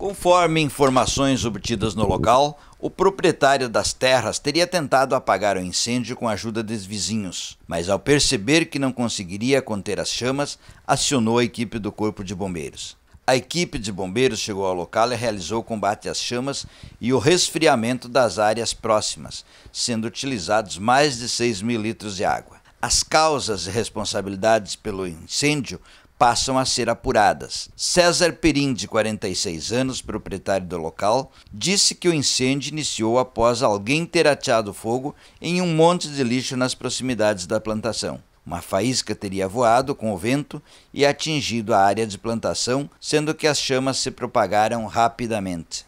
Conforme informações obtidas no local, o proprietário das terras teria tentado apagar o incêndio com a ajuda dos vizinhos, mas ao perceber que não conseguiria conter as chamas, acionou a equipe do Corpo de Bombeiros. A equipe de bombeiros chegou ao local e realizou o combate às chamas e o resfriamento das áreas próximas, sendo utilizados mais de 6 mil litros de água. As causas e responsabilidades pelo incêndio passam a ser apuradas. César Perim, de 46 anos, proprietário do local, disse que o incêndio iniciou após alguém ter ateado fogo em um monte de lixo nas proximidades da plantação. Uma faísca teria voado com o vento e atingido a área de plantação, sendo que as chamas se propagaram rapidamente.